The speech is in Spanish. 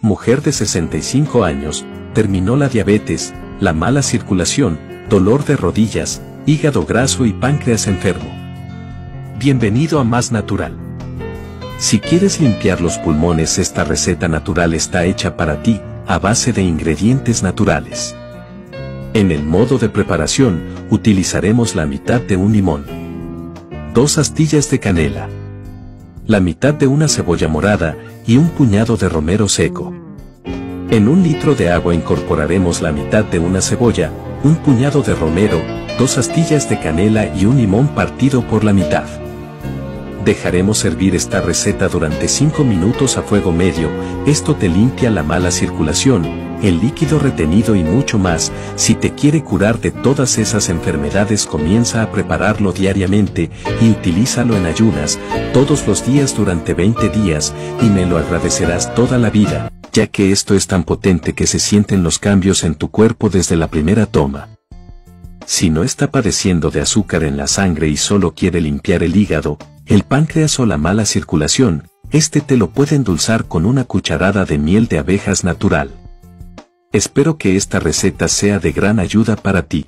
mujer de 65 años, terminó la diabetes, la mala circulación, dolor de rodillas, hígado graso y páncreas enfermo. Bienvenido a Más Natural. Si quieres limpiar los pulmones esta receta natural está hecha para ti, a base de ingredientes naturales. En el modo de preparación, utilizaremos la mitad de un limón. Dos astillas de canela. La mitad de una cebolla morada y un puñado de romero seco. En un litro de agua incorporaremos la mitad de una cebolla, un puñado de romero, dos astillas de canela y un limón partido por la mitad. Dejaremos servir esta receta durante 5 minutos a fuego medio, esto te limpia la mala circulación, el líquido retenido y mucho más, si te quiere curar de todas esas enfermedades comienza a prepararlo diariamente y utilízalo en ayunas, todos los días durante 20 días, y me lo agradecerás toda la vida, ya que esto es tan potente que se sienten los cambios en tu cuerpo desde la primera toma. Si no está padeciendo de azúcar en la sangre y solo quiere limpiar el hígado, el páncreas o la mala circulación, este te lo puede endulzar con una cucharada de miel de abejas natural. Espero que esta receta sea de gran ayuda para ti.